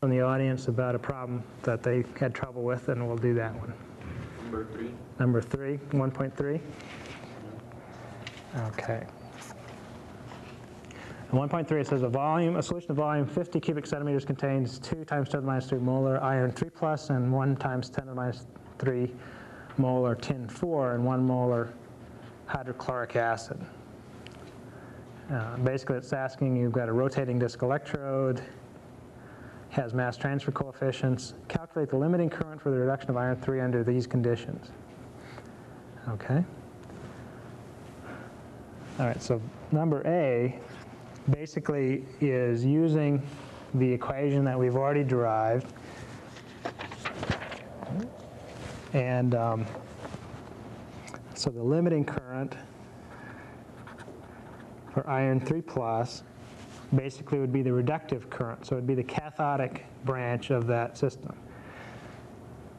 from the audience about a problem that they had trouble with, and we'll do that one. Number three. Number three, 1.3? Okay. In 1.3, it says a volume, a solution of volume 50 cubic centimeters contains 2 times 10 to the minus 3 molar iron 3 plus and 1 times 10 to the minus 3 molar tin 4 and 1 molar hydrochloric acid. Uh, Basically, it's asking, you've got a rotating disc electrode, has mass transfer coefficients, calculate the limiting current for the reduction of iron 3 under these conditions. Okay? All right, so number A basically is using the equation that we've already derived. And um, so the limiting current for iron 3 plus basically would be the reductive current. So it would be the cathodic branch of that system.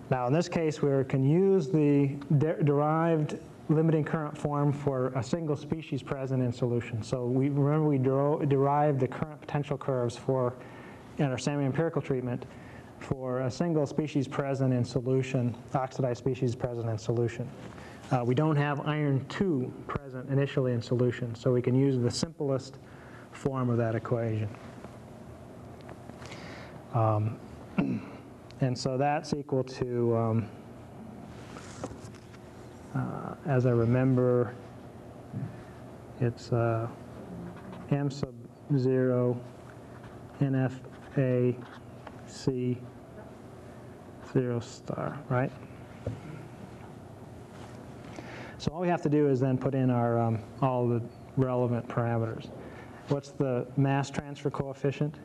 Now, in this case, we can use the de- derived limiting current form for a single species present in solution. So we remember we derived the current potential curves for in our semi-empirical treatment for a single species present in solution, oxidized species present in solution. Uh, we don't have iron 2 present initially in solution, so we can use the simplest form of that equation. Um, and so that's equal to, um, uh, as I remember, it's uh, m sub 0 NFA C 0 star, right? So all we have to do is then put in our, um, all the relevant parameters. What's the mass transfer coefficient?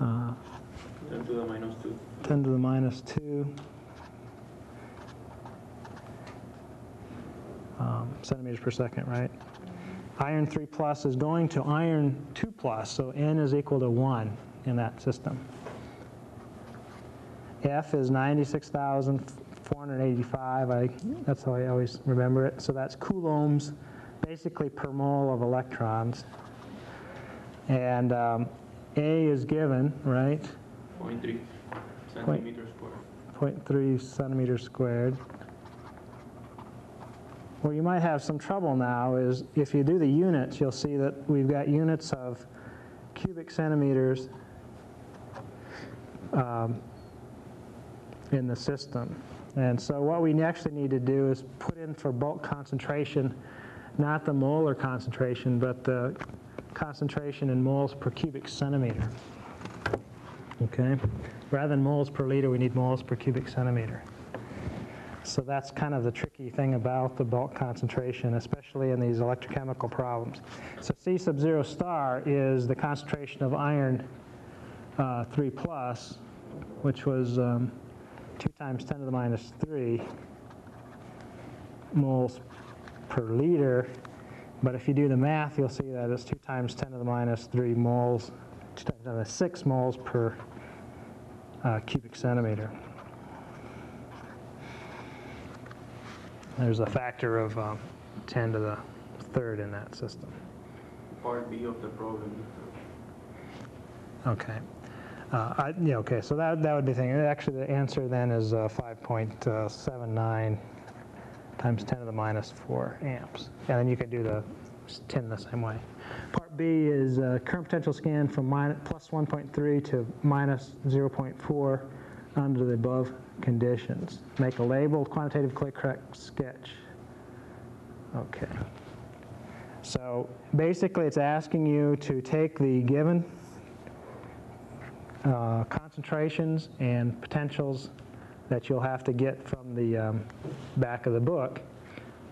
Uh, 10 to the minus 2. 10 to the minus 2 um, centimeters per second, right? Iron 3 plus is going to iron 2 plus, so N is equal to 1 in that system. F is 96,485. I, that's how I always remember it. So that's coulombs, basically per mole of electrons. And um, A is given, right? 0.3 centimeters squared. 0.3 centimeters squared. Where you might have some trouble now is if you do the units, you'll see that we've got units of cubic centimeters um, in the system. And so what we actually need to do is put in for bulk concentration, not the molar concentration, but the concentration in moles per cubic centimeter. Okay? Rather than moles per liter, we need moles per cubic centimeter. So that's kind of the tricky thing about the bulk concentration, especially in these electrochemical problems. So C sub 0 star is the concentration of iron uh, 3 plus, which was um, 2 times 10 to the minus 3 moles per liter. But if you do the math, you'll see that it's 2 times 10 to the minus 3 moles, 2 times 10 to the 6 moles per uh, cubic centimeter. There's a factor of um, 10 to the third in that system. Part B of the problem. Okay. Uh, I, yeah, okay, so that, that would be the thing. Actually, the answer then is uh, 5.79 times tin to the minus 4 amps. And then you can do the 10 the same way. Part B is uh, current potential scan from minus, plus 1.3 to minus 0.4 under the above conditions. Make a labeled quantitatively correct sketch. Okay. So basically, it's asking you to take the given uh, concentrations and potentials that you'll have to get from the um, back of the book,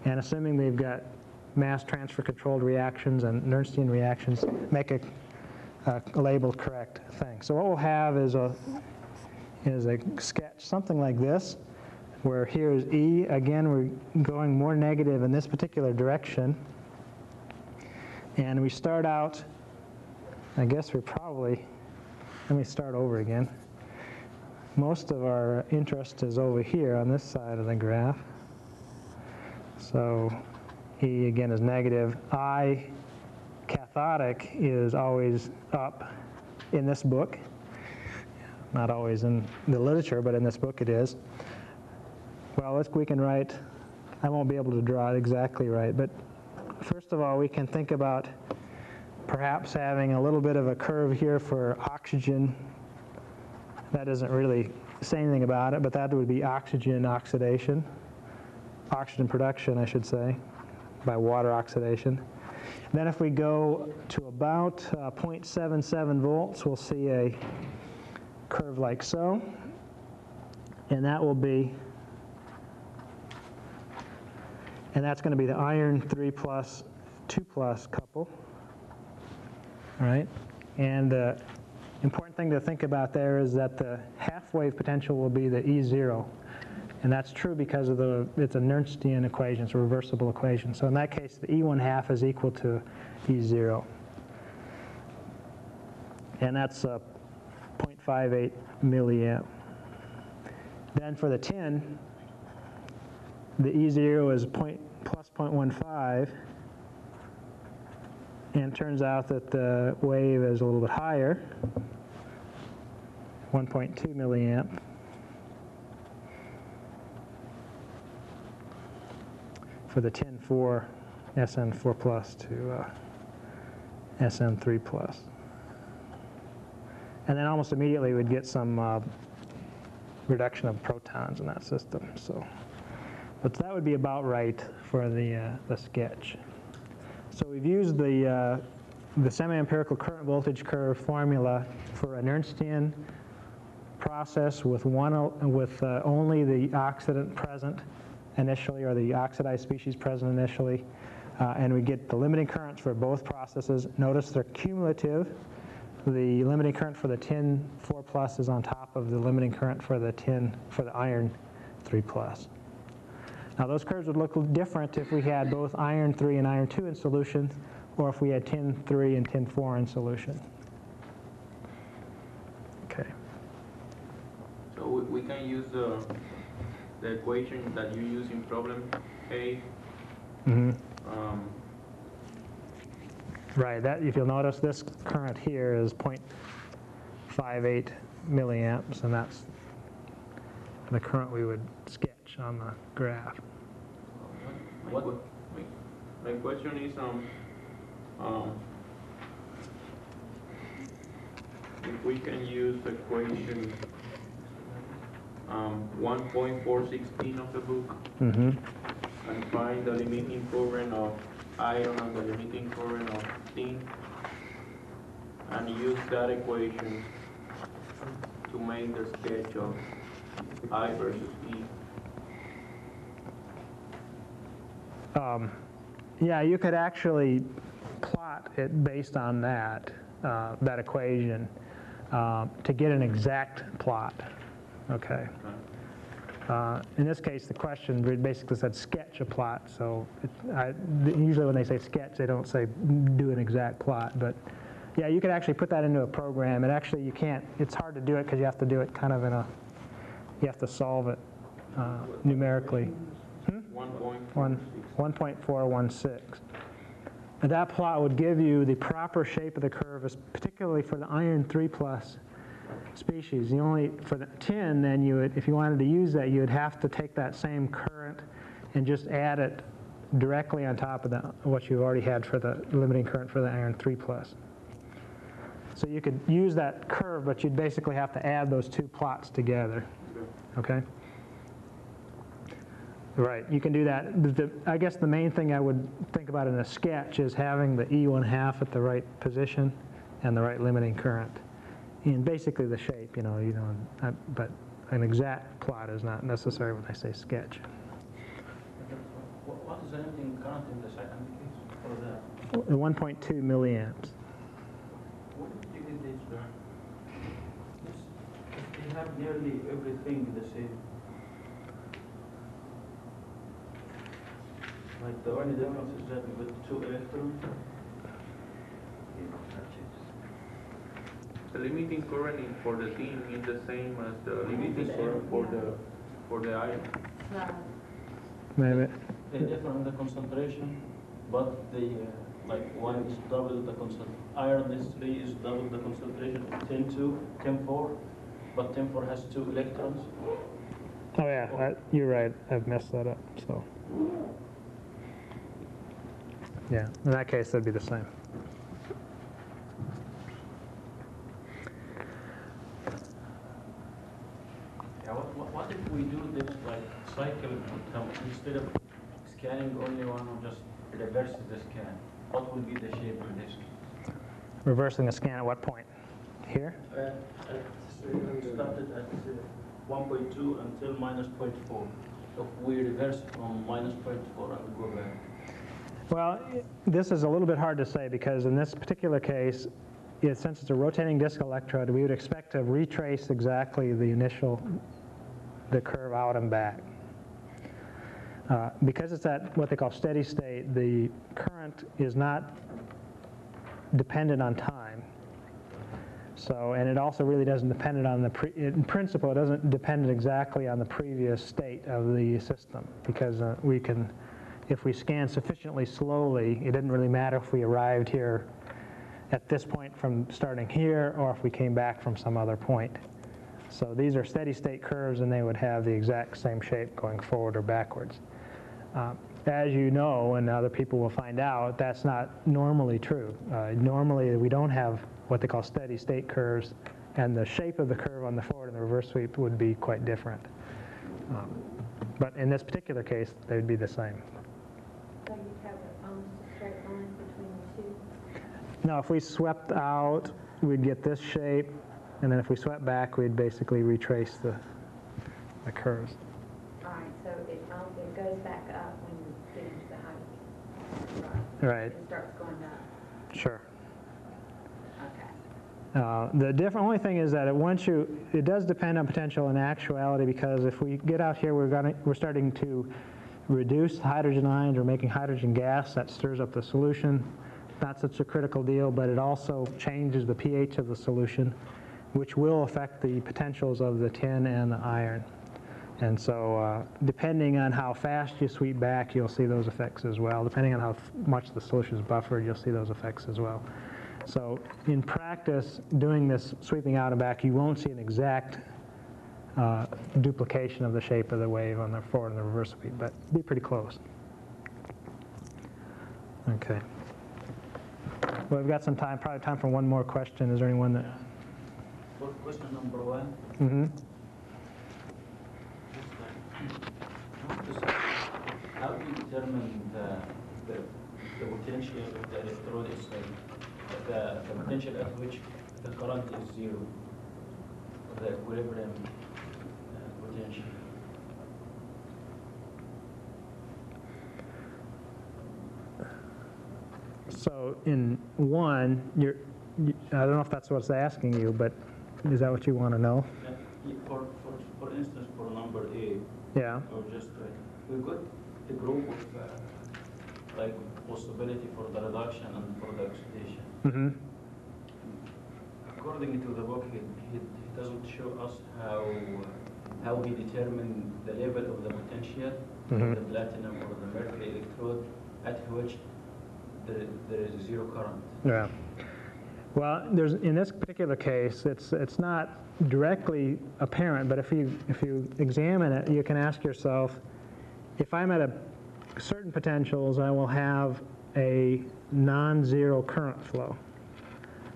and assuming they've got mass transfer controlled reactions and Nernstian reactions, make a, a labeled correct thing. So what we'll have is a is a sketch something like this, where here is E. Again, we're going more negative in this particular direction. And we start out, I guess we're probably, let me start over again. Most of our interest is over here on this side of the graph. So E again is negative. I cathodic is always up in this book. not always in the literature, but in this book it is. Well, we can write, I won't be able to draw it exactly right, but first of all, we can think about perhaps having a little bit of a curve here for oxygen. That doesn't really say anything about it, but that would be oxygen oxidation, oxygen production, I should say, by water oxidation. Then if we go to about uh, 0.77 volts, we'll see a curve like so. And that will be, and that's going to be the iron 3 plus, 2 plus couple. All right? And the important thing to think about there is that the half wave potential will be the E0. And that's true because of the, it's a Nernstian equation, it's a reversible equation. So in that case, the E1 half is equal to E0. And that's uh, 0.58 milliamp. Then for the tin, the E0 is point, plus 0.15. And it turns out that the wave is a little bit higher, 1.2 milliamp. for the 10-4 SN4 plus to uh, SN3 plus. And then almost immediately we'd get some uh, reduction of protons in that system. So, but that would be about right for the uh, the sketch. So we've used the uh, the semi-empirical current voltage curve formula for a Nernstian process with one with uh, only the oxidant present initially, or the oxidized species present initially, uh, and we get the limiting currents for both processes. Notice they're cumulative. The limiting current for the tin 4 plus is on top of the limiting current for the tin for the iron 3 plus. Now those curves would look different if we had both iron 3 and iron 2 in solution, or if we had tin 3 and tin 4 in solution. Okay. So we, we can use the, the equation that you use in problem A, hmm um, Right, that, if you'll notice, this current here is 0.58 milliamps, and that's the current we would sketch on the graph. My, What- my, my question is, um, um, if we can use equation, um, one point four sixteen of the book hmm and find the limiting current of iron and the limiting current of tin, and use that equation to make the sketch of I versus E. Um, Yeah, you could actually plot it based on that, uh, that equation, uh, to get an exact plot, okay? Uh, In this case, the question basically said sketch a plot, so it- I- usually when they say sketch, they don't say do an exact plot, but yeah, you could actually put that into a program, and actually you can't, it's hard to do it because you have to do it kind of in a, you have to solve it uh, numerically. One point four One, six. 1.416. And that plot would give you the proper shape of the curve, particularly for the iron 3 plus species. The only, for the tin, then you would, if you wanted to use that, you would have to take that same current and just add it directly on top of the, what you've already had for the limiting current for the iron 3 plus. So you could use that curve, but you'd basically have to add those two plots together. Okay? Right, you can do that. The- the- I guess the main thing I would think about in a sketch is having the E1 half at the right position and the right limiting current. And basically the shape, you know, you know, uh, but an exact plot is not necessary when I say sketch. What is the limiting current in the second case for the, The 1.2 milliamps. what did you get this done? This- They have nearly everything the same. Like the only difference is that with two electrons. The limiting current for the tin is the same as the limiting current for the, for the iron. Maybe, They differ in the concentration, but the, uh, like one is double the concent, iron is three is double the concentration of tin two, tin four. but tin four has two electrons. Oh, yeah, I- you're right, I've messed that up, so. Yeah, in that case, that'd be the same. Yeah, what, what- if we do this like cycle, instead of scanning only one, we just reverse the scan? What would be the shape of this? Reversing the scan at what point? Here? Uh, uh, Started at uh, 1.2 until minus 0.4. If we reverse from minus 0.4 and go back. Well, this is a little bit hard to say because in this particular case, it- since it's a rotating disc electrode, we would expect to retrace exactly the initial, the curve out and back. Uh, Because it's at what they call steady state, the current is not dependent on time. So, and it also really doesn't depend on the, pre- in principle, it doesn't depend exactly on the previous state of the system because uh, we can, if we scan sufficiently slowly, it didn't really matter if we arrived here at this point from starting here or if we came back from some other point. So these are steady state curves and they would have the exact same shape going forward or backwards. Uh, As you know, and other people will find out, that's not normally true. Uh, Normally, we don't have what they call steady state curves, and the shape of the curve on the forward and the reverse sweep would be quite different. Um, But in this particular case, they would be the same. So you have almost a straight line between the two? Now, if we swept out, we'd get this shape, and then if we swept back, we'd basically retrace the, the curves. All right, so it, um, it goes back up when you get into the height. Right, It starts going up, sure. okay. Uh, The different, only thing is that it, once you, it does depend on potential and actuality, because if we get out here, we're gonna, we're starting to reduce hydrogen ions, or making hydrogen gas, that stirs up the solution. Not such a critical deal, but it also changes the pH of the solution, which will affect the potentials of the tin and the iron. And so, uh, depending on how fast you sweep back, you'll see those effects as well. Depending on how much the solution is buffered, you'll see those effects as well. So, in practice, doing this sweeping out and back, you won't see an exact uh, duplication of the shape of the wave on the forward and the reverse sweep, but be pretty close. Okay. Well, we've got some time, probably time for one more question. Is there anyone that? Question number one, Mm-hmm. how do you determine the, the, the potential of the electrode is like, the, the potential at which the current is zero, the equilibrium uh. So in one, you're, you- I don't know if that's what's asking you, but is that what you want to know? Uh, yeah, For, for, for instance, for number A, Yeah. or just, uh, we got the group of, uh, like, possibility for the reduction and for the oxidation. hmm According to the book, it, he he doesn't show us how, how we determine the level of the potential Mhm. the platinum or the mercury electrode at which there, there is zero current. Yeah. Well, there's, in this particular case, it's, it's not directly apparent, but if you, if you examine it, you can ask yourself, if I'm at a certain potentials, I will have a non-zero current flow.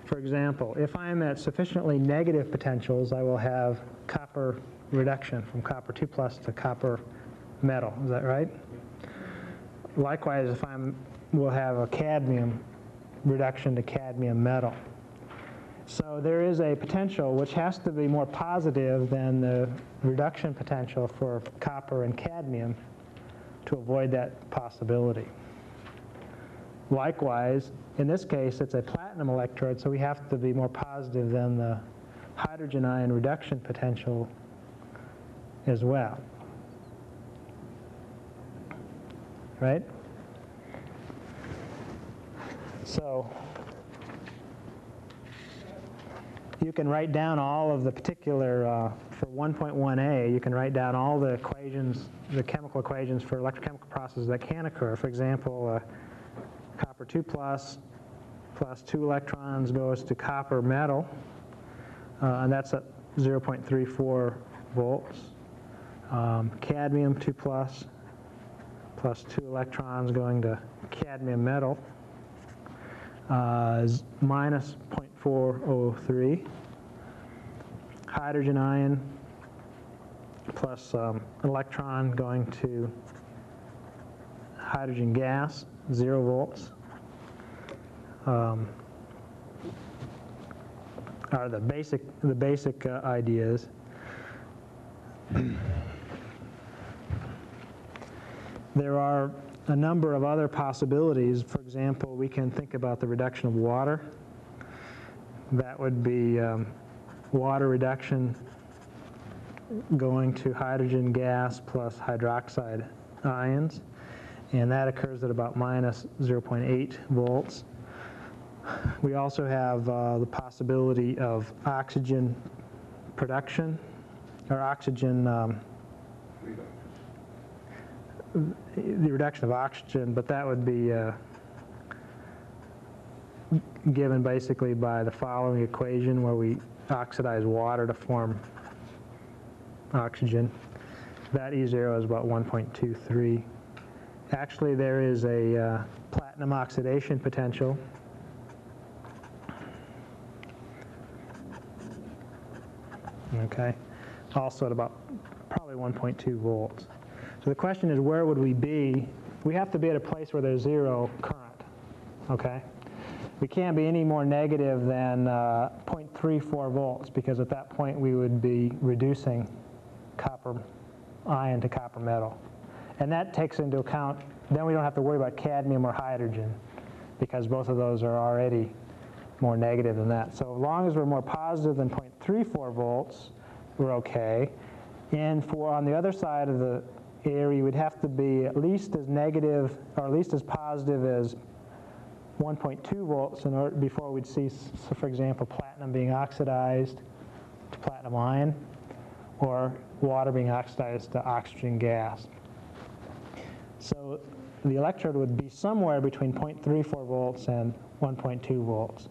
For example, if I'm at sufficiently negative potentials, I will have copper reduction from copper 2 plus to copper metal. Is that right? Likewise, if I'm, we'll have a cadmium reduction to cadmium metal. So there is a potential which has to be more positive than the reduction potential for copper and cadmium to avoid that possibility. Likewise, in this case, it's a platinum electrode, so we have to be more positive than the hydrogen ion reduction potential as well. Right? So you can write down all of the particular, uh, for 1.1a, you can write down all the equations, the chemical equations for electrochemical processes that can occur. For example, uh, copper 2 plus plus 2 electrons goes to copper metal, uh, and that's at 0.34 volts. Um, Cadmium 2 plus, plus two electrons going to cadmium metal, uh, minus 0.403. Hydrogen ion plus um, electron going to hydrogen gas, zero volts. Um, Are the basic, the basic uh, ideas. There are a number of other possibilities. For example, we can think about the reduction of water. That would be um, water reduction going to hydrogen gas plus hydroxide ions, and that occurs at about minus 0.8 volts. We also have uh, the possibility of oxygen production, or oxygen, um, the reduction of oxygen, but that would be uh, given basically by the following equation where we oxidize water to form oxygen. That E0 is about 1.23. Actually, there is a uh, platinum oxidation potential. Okay, also at about probably 1.2 volts. So the question is, where would we be? We have to be at a place where there's zero current, okay? We can't be any more negative than uh, 0.34 volts because at that point we would be reducing copper ion to copper metal. And that takes into account, then we don't have to worry about cadmium or hydrogen because both of those are already more negative than that. So as long as we're more positive than 0.34 volts, we're okay. And for on the other side of the area, we'd have to be at least as negative or at least as positive as 1.2 volts in order, before we'd see, so for example, platinum being oxidized to platinum ion or water being oxidized to oxygen gas. So the electrode would be somewhere between 0.34 volts and 1.2 volts.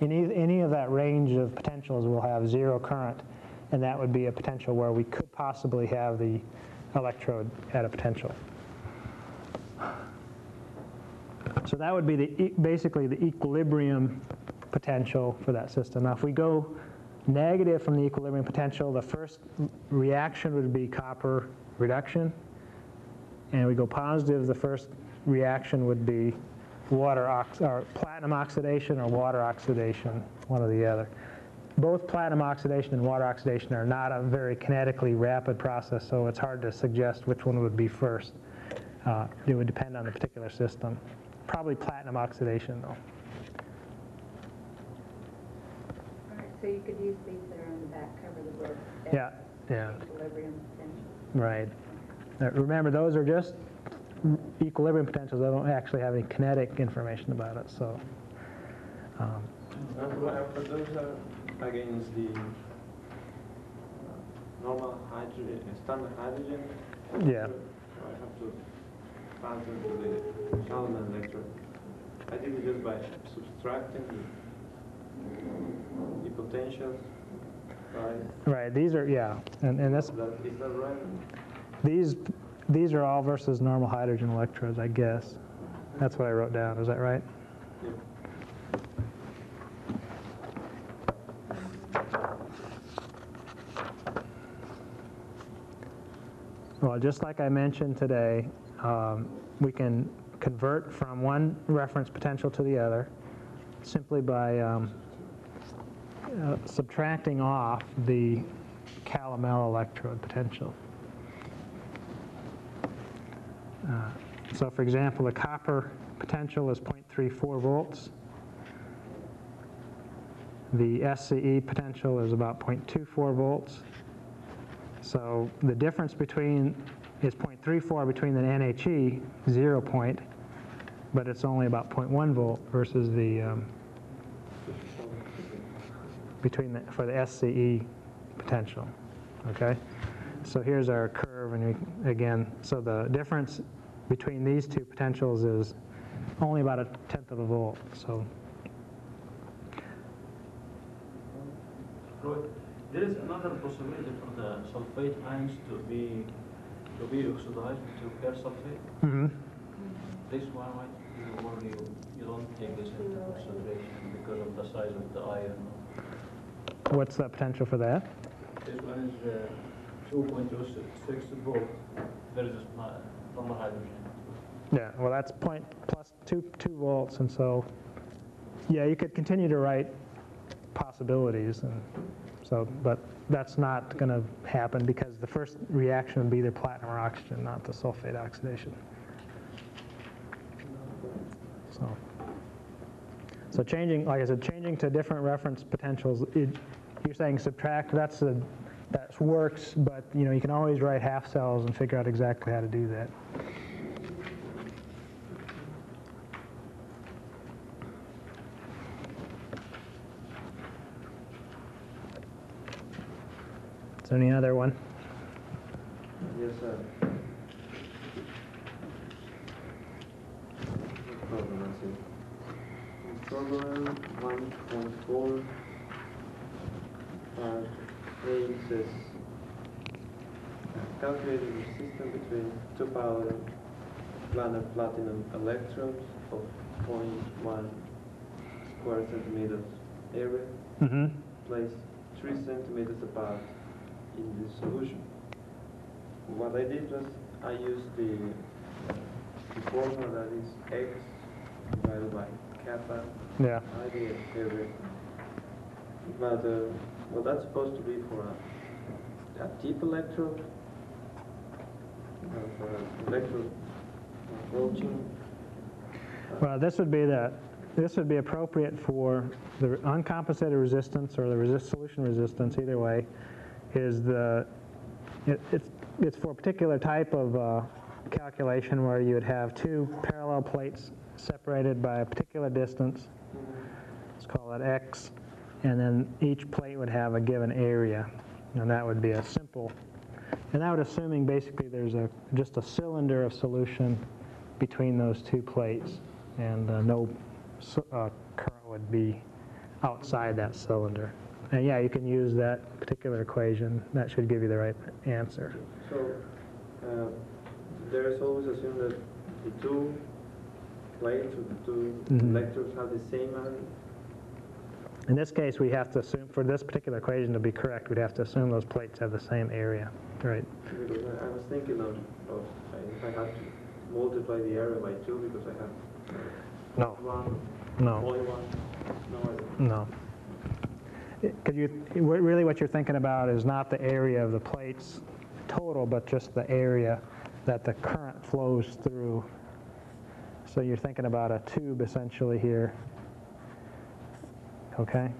In any, any of that range of potentials will have zero current, and that would be a potential where we could possibly have the electrode at a potential. So that would be the, basically the equilibrium potential for that system. Now, if we go negative from the equilibrium potential, the first reaction would be copper reduction. And we go positive, the first reaction would be water ox, or platinum oxidation or water oxidation, one or the other. Both platinum oxidation and water oxidation are not a very kinetically rapid process, so it's hard to suggest which one would be first. Uh, It would depend on the particular system. Probably platinum oxidation, though. All right, so you could use these that are on the back cover of the book. Yeah, yeah, Equilibrium potential. right. Uh, Remember, those are just equilibrium potentials. I don't actually have any kinetic information about it, so. um, And what- but those are against the uh, normal hydrogen, standard hydrogen? Yeah. So I have to pass them to the calomel electrode. I did it just by subtracting the, the potentials, right? Right, these are, yeah, and, and that's, Is that, is that right? these, these are all versus normal hydrogen electrodes, I guess. That's what I wrote down, is that right? Yeah. Well, just like I mentioned today, um, we can convert from one reference potential to the other simply by um, uh, subtracting off the calomel electrode potential. Uh, So for example, the copper potential is 0.34 volts. The SCE potential is about 0.24 volts. So the difference between, is 0.34 between the NHE, zero point, but it's only about 0.1 volt versus the, um, between the, for the SCE potential, okay? So here's our curve, and we, again, so the difference between these two potentials is only about a tenth of a volt, so, Roy, There is another possibility for the sulfate ions to be, to be oxidized to persulfate. Mhm. This one, right, you, or you, you don't take this into consideration because of the size of the ion. What's the potential for that? This one is uh, two point two six volt versus normal hydrogen. Yeah, well, that's point plus two, two volts, and so, yeah, you could continue to write possibilities, and so, but that's not going to happen because the first reaction would be either platinum or oxygen, not the sulfate oxidation. So, so changing, like I said, changing to different reference potentials, it, you're saying subtract, that's a, that works, but, you know, you can always write half cells and figure out exactly how to do that. Is there any other one? Yes, sir. No problem, I see. In Program one point four, part A says, uh, the resistance between two power planar platinum electrodes of 0.1 square centimeters area, Mm-hmm. placed three centimeters apart in this solution. What I did was I used the, the formula that is x divided by kappa Yeah. I did area. But uh, well, that's supposed to be for a, a deep electrode, uh, for an electrode approaching. uh, Well, this would be the, this would be appropriate for the uncompensated resistance or the resist, solution resistance, either way, is the, it, it's, it's for a particular type of uh, calculation where you would have two parallel plates separated by a particular distance. Let's call it x, and then each plate would have a given area, and that would be a simple, and that would assuming basically there's a, just a cylinder of solution between those two plates, and uh, no uh, current would be outside that cylinder. And yeah, you can use that particular equation. That should give you the right answer. So, uh, there is always assumed that the two plates or the 2 Mhm. electrodes have the same area. In this case, we have to assume, for this particular equation to be correct, we'd have to assume those plates have the same area. Right. Because I, was thinking of, of if I had to multiply the area by two because I have No, one, no, only one. No, no. Because you, really what you're thinking about is not the area of the plates total, but just the area that the current flows through. So you're thinking about a tube essentially here. Okay?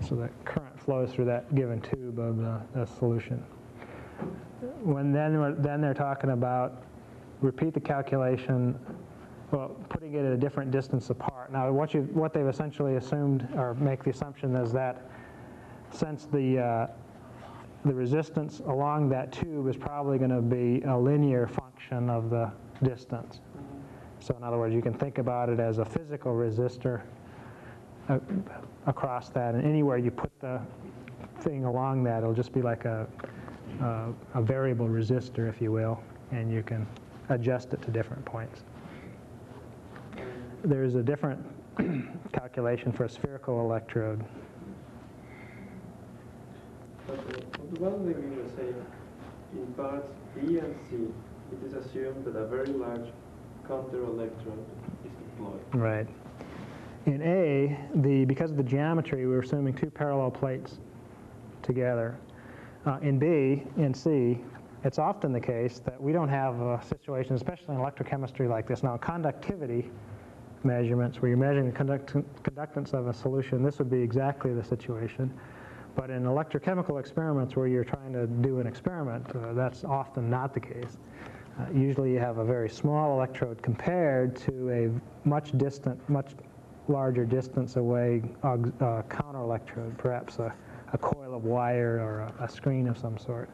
So the current flows through that given tube of the, the solution. When then, then they're talking about, repeat the calculation, well, putting it at a different distance apart. Now, what you, what they've essentially assumed, or make the assumption is that since the, uh, the resistance along that tube is probably going to be a linear function of the distance. So in other words, you can think about it as a physical resistor uh, across that, and anywhere you put the thing along that, it'll just be like a, a, a variable resistor, if you will, and you can adjust it to different points. There's a different calculation for a spherical electrode. But the one thing we were saying, in parts B and C, it is assumed that a very large counter electrode is deployed. Right. In A, the, because of the geometry, we're assuming two parallel plates together. Uh, in B, and C, it's often the case that we don't have a situation, especially in electrochemistry like this. Now, conductivity measurements, where you're measuring the conductance of a solution, this would be exactly the situation. But in electrochemical experiments where you're trying to do an experiment, uh, that's often not the case. Uh, usually you have a very small electrode compared to a much distant, much larger distance away aux- uh, counter electrode, perhaps a, a coil of wire or a, a screen of some sort.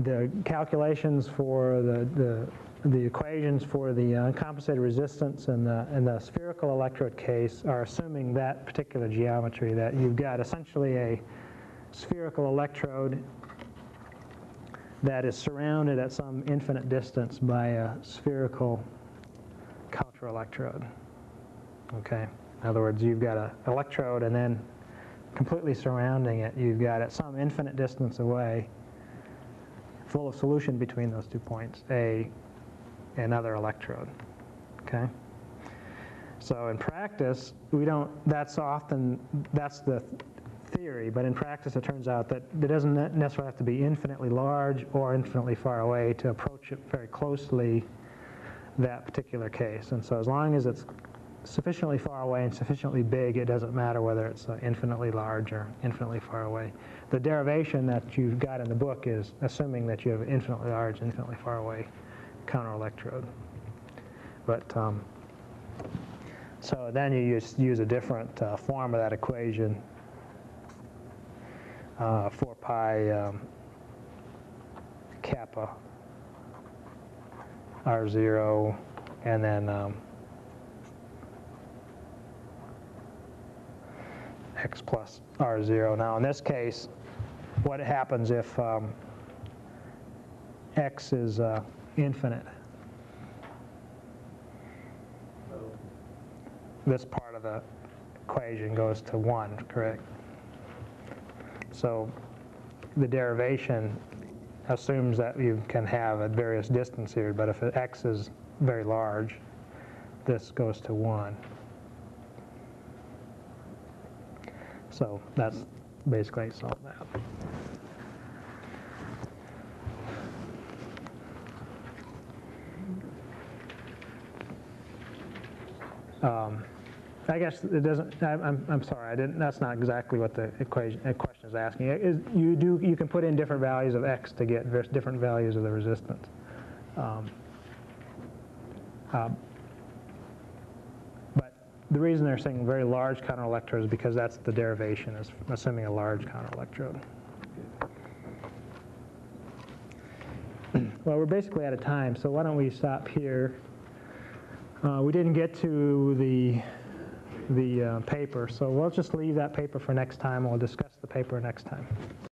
The calculations for the, the the equations for the uh, uncompensated resistance and the, and the spherical electrode case are assuming that particular geometry, that you've got essentially a spherical electrode that is surrounded at some infinite distance by a spherical counter electrode. Okay? In other words, you've got an electrode and then completely surrounding it, you've got at some infinite distance away, full of solution between those two points, a another electrode. Okay? So in practice, we don't, that's often, that's the theory, but in practice, it turns out that it doesn't necessarily have to be infinitely large or infinitely far away to approach it very closely that particular case. And so as long as it's sufficiently far away and sufficiently big, it doesn't matter whether it's uh, infinitely large or infinitely far away. The derivation that you've got in the book is assuming that you have infinitely large, infinitely far away counter electrode. But um, so then you use, use a different uh, form of that equation. Uh, 4 pi um, kappa r0 and then um, x plus r0. Now in this case, what happens if um, x is uh, infinite? This part of the equation goes to 1, correct? So the derivation assumes that you can have at various distance here, but if x is very large, this goes to 1. So that's basically solve that. I guess it doesn't, I- I'm, I'm sorry, I didn't, that's not exactly what the equation, question is asking. It is- You do, you can put in different values of x to get different values of the resistance. Um, um, But the reason they're saying very large counter electrode is because that's the derivation, is assuming a large counter electrode. Well, we're basically out of time, so why don't we stop here? Uh, We didn't get to the, the uh, paper, so we'll just leave that paper for next time. We'll discuss the paper next time.